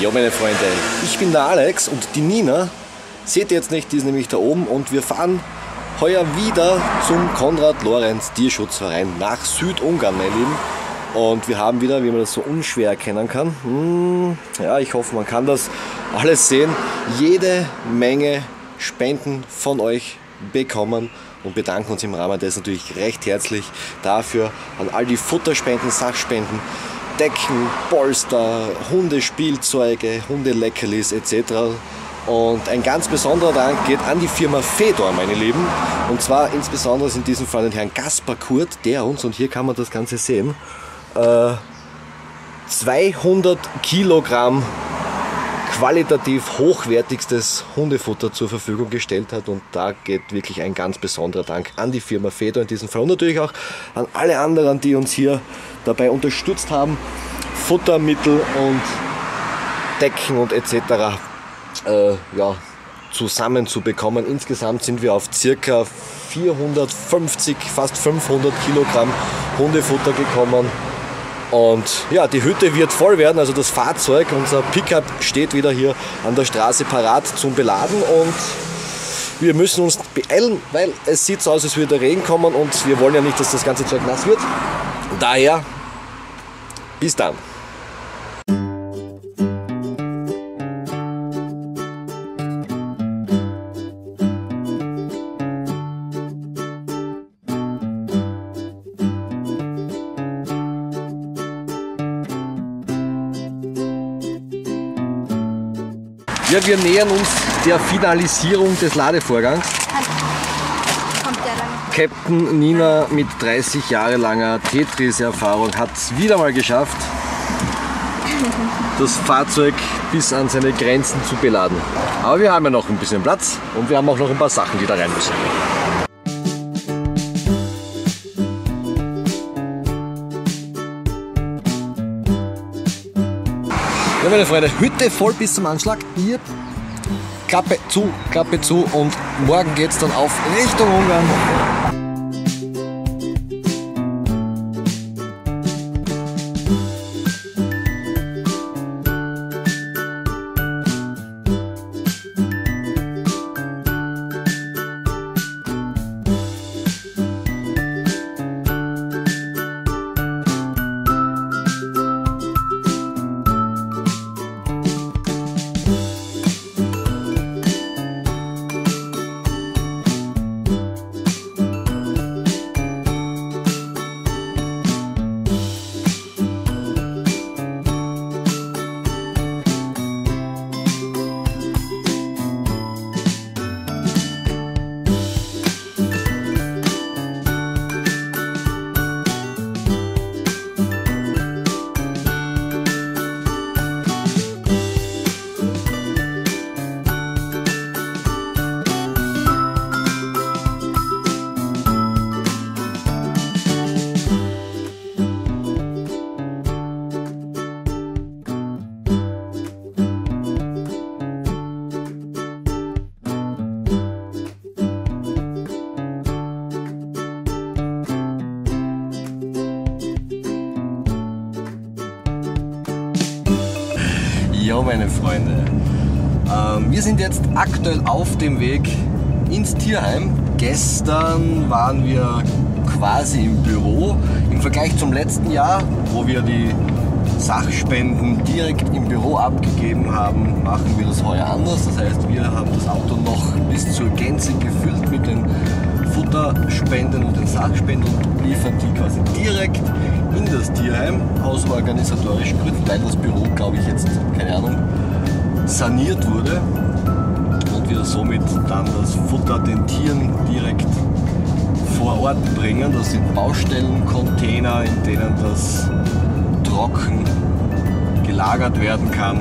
Ja, meine Freunde, ich bin der Alex und die Nina, seht ihr jetzt nicht, die ist nämlich da oben und wir fahren heuer wieder zum Konrad-Lorenz Tierschutzverein nach Südungarn, meine Lieben. Und wir haben wieder, wie man das so unschwer erkennen kann, hm, ja, ich hoffe, man kann das alles sehen, jede Menge Spenden von euch bekommen und bedanken uns im Rahmen des natürlich recht herzlich dafür an all die Futterspenden, Sachspenden, Decken, Polster, Hundespielzeuge, Hundeleckerlis etc. Und ein ganz besonderer Dank geht an die Firma Fedor, meine Lieben. Und zwar insbesondere in diesem Fall den Herrn Gaspar Kurt, der uns, und hier kann man das Ganze sehen, 200 äh, Kilogramm qualitativ hochwertigstes Hundefutter zur Verfügung gestellt hat. Und da geht wirklich ein ganz besonderer Dank an die Firma Feder in diesem Fall und natürlich auch an alle anderen, die uns hier dabei unterstützt haben, Futtermittel und Decken und etc. Äh, ja, zusammenzubekommen. Insgesamt sind wir auf circa 450, fast 500 Kilogramm Hundefutter gekommen. Und ja, die Hütte wird voll werden, also das Fahrzeug, unser Pickup steht wieder hier an der Straße parat zum Beladen und wir müssen uns beeilen, weil es sieht so aus, als würde Regen kommen und wir wollen ja nicht, dass das ganze Zeug nass wird. Daher, bis dann. Ja, wir nähern uns der Finalisierung des Ladevorgangs. Captain Nina mit 30 Jahre langer Tetris-Erfahrung hat es wieder mal geschafft, das Fahrzeug bis an seine Grenzen zu beladen. Aber wir haben ja noch ein bisschen Platz und wir haben auch noch ein paar Sachen, die da rein müssen. Ja, meine Freunde, Hütte voll bis zum Anschlag. Hier, Klappe zu, Klappe zu und morgen geht es dann auf Richtung Ungarn. Wir sind jetzt aktuell auf dem Weg ins Tierheim. Gestern waren wir quasi im Büro. Im Vergleich zum letzten Jahr, wo wir die Sachspenden direkt im Büro abgegeben haben, machen wir das heuer anders. Das heißt, wir haben das Auto noch bis zur Gänze gefüllt mit den Futterspenden und den Sachspenden und liefern die quasi direkt in das Tierheim aus organisatorischen Gründen, weil das Büro, glaube ich, jetzt, keine Ahnung, saniert wurde wir somit dann das Futter den Tieren direkt vor Ort bringen. Das sind Baustellencontainer, in denen das trocken gelagert werden kann.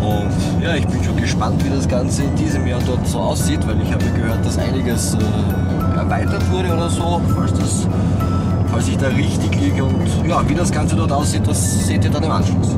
Und ja, ich bin schon gespannt, wie das Ganze in diesem Jahr dort so aussieht, weil ich habe gehört, dass einiges äh, erweitert wurde oder so, falls das falls ich da richtig liege und ja, wie das Ganze dort aussieht, das seht ihr dann im Anschluss.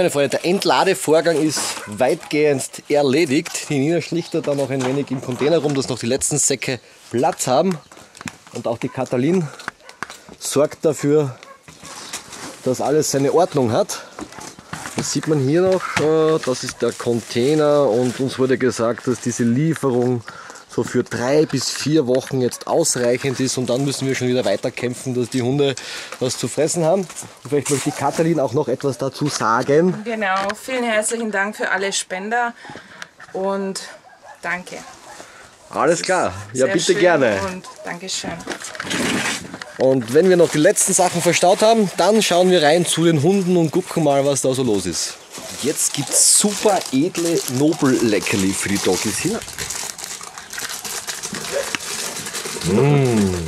Meine Freunde, der Entladevorgang ist weitgehend erledigt. Die Nina schlicht da noch ein wenig im Container rum, dass noch die letzten Säcke Platz haben. Und auch die Katalin sorgt dafür, dass alles seine Ordnung hat. Das sieht man hier noch, äh, das ist der Container und uns wurde gesagt, dass diese Lieferung so für drei bis vier Wochen jetzt ausreichend ist und dann müssen wir schon wieder weiter kämpfen, dass die Hunde was zu fressen haben. Und vielleicht möchte die Katalin auch noch etwas dazu sagen. Genau, vielen herzlichen Dank für alle Spender und danke. Alles klar, ja bitte gerne. Und Dankeschön. Und wenn wir noch die letzten Sachen verstaut haben, dann schauen wir rein zu den Hunden und gucken mal, was da so los ist. Jetzt gibt es super edle Nobel-Leckerli für die Doggies hier. Mmh,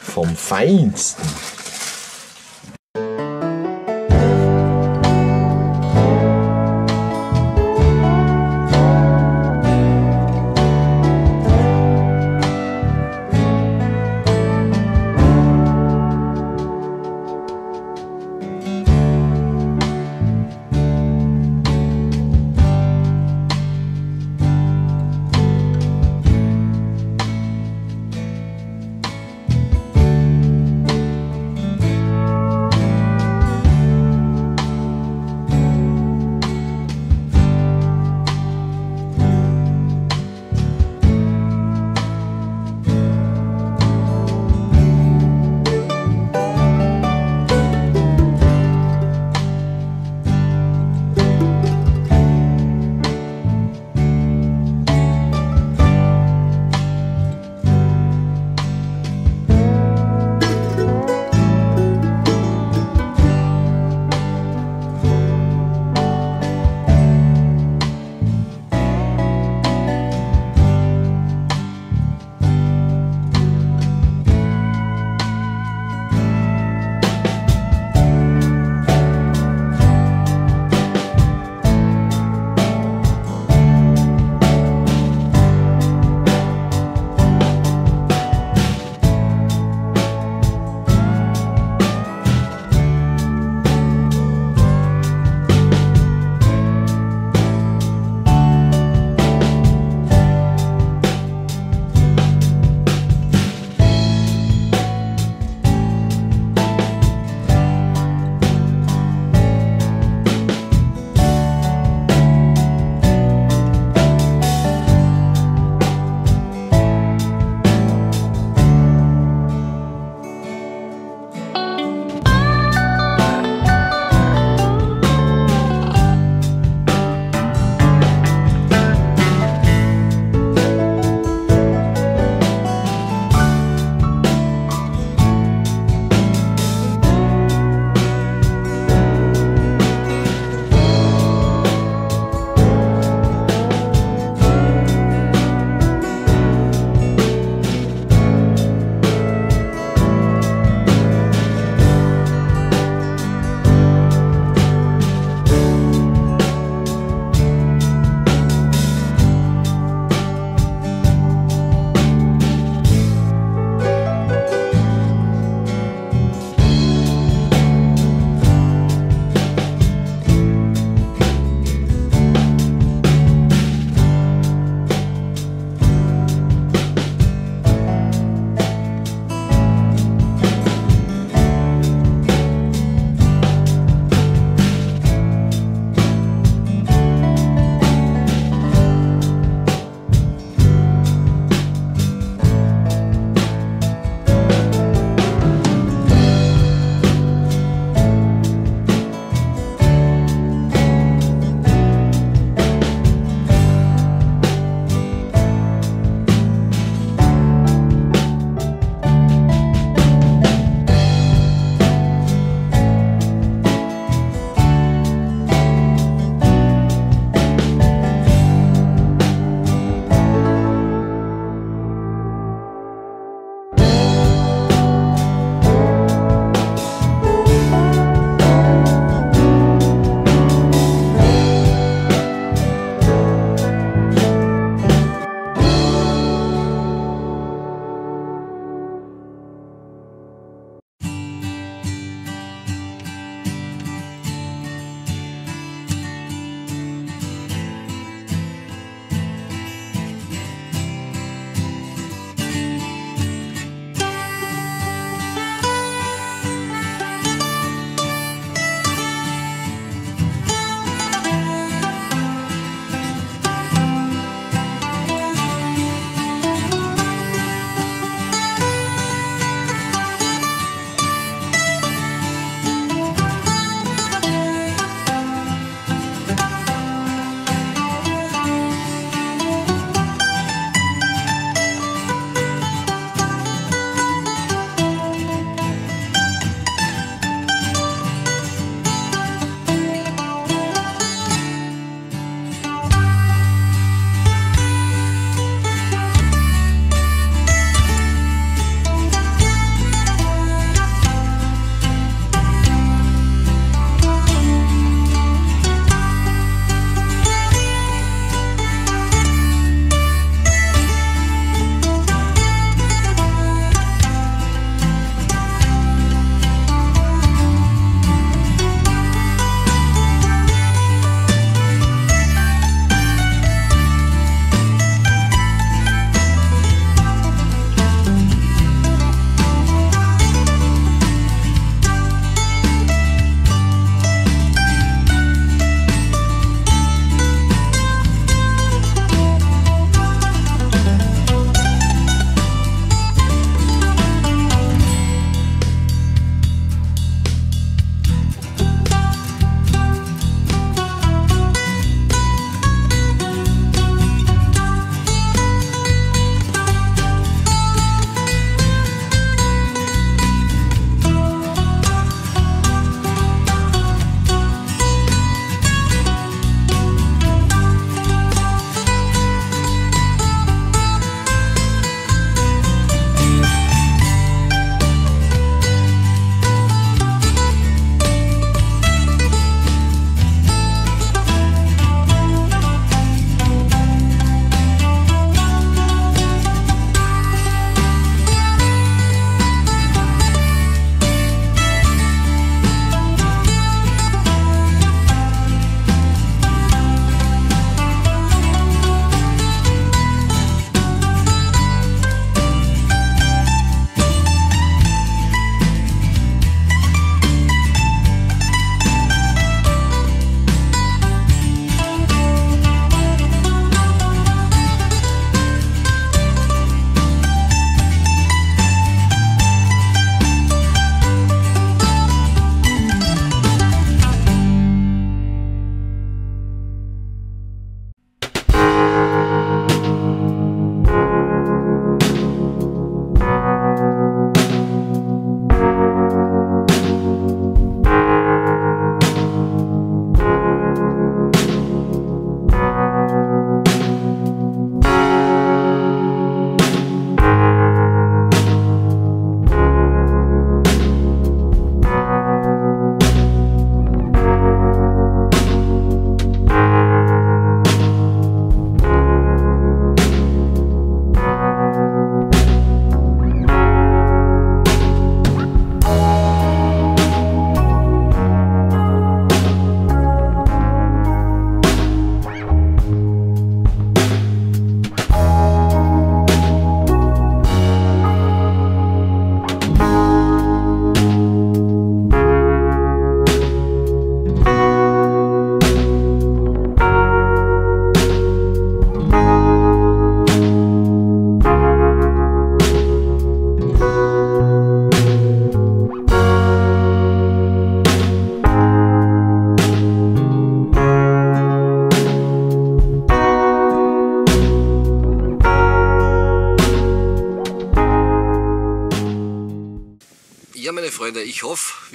vom Feinsten.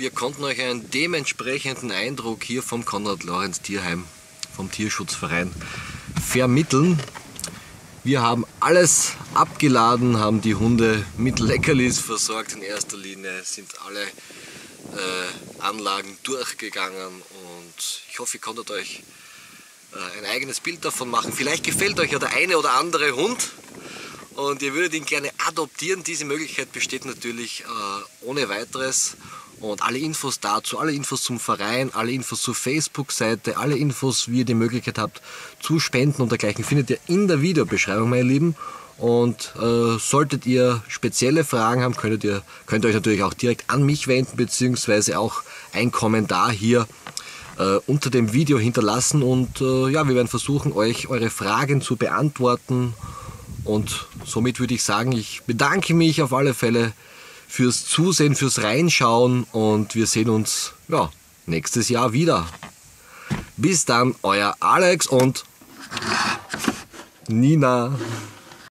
Wir konnten euch einen dementsprechenden Eindruck hier vom Konrad-Lorenz Tierheim, vom Tierschutzverein vermitteln. Wir haben alles abgeladen, haben die Hunde mit Leckerlis versorgt in erster Linie, sind alle äh, Anlagen durchgegangen und ich hoffe, ihr konntet euch äh, ein eigenes Bild davon machen. Vielleicht gefällt euch ja der eine oder andere Hund und ihr würdet ihn gerne adoptieren. Diese Möglichkeit besteht natürlich äh, ohne weiteres. Und alle Infos dazu, alle Infos zum Verein, alle Infos zur Facebook-Seite, alle Infos, wie ihr die Möglichkeit habt zu spenden und dergleichen, findet ihr in der Videobeschreibung, meine Lieben. Und äh, solltet ihr spezielle Fragen haben, könnt ihr, könnt ihr euch natürlich auch direkt an mich wenden, beziehungsweise auch ein Kommentar hier äh, unter dem Video hinterlassen. Und äh, ja, wir werden versuchen, euch eure Fragen zu beantworten und somit würde ich sagen, ich bedanke mich auf alle Fälle fürs Zusehen, fürs Reinschauen und wir sehen uns ja, nächstes Jahr wieder. Bis dann, euer Alex und Nina.